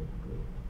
good, good.